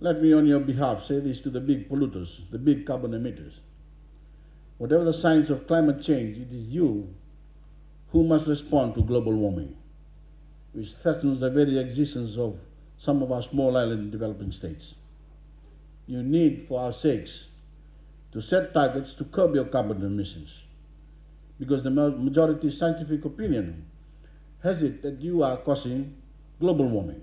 Let me, on your behalf, say this to the big polluters, the big carbon emitters. Whatever the science of climate change, it is you who must respond to global warming, which threatens the very existence of some of our small island developing states. You need, for our sakes, to set targets to curb your carbon emissions, because the majority scientific opinion has it that you are causing global warming.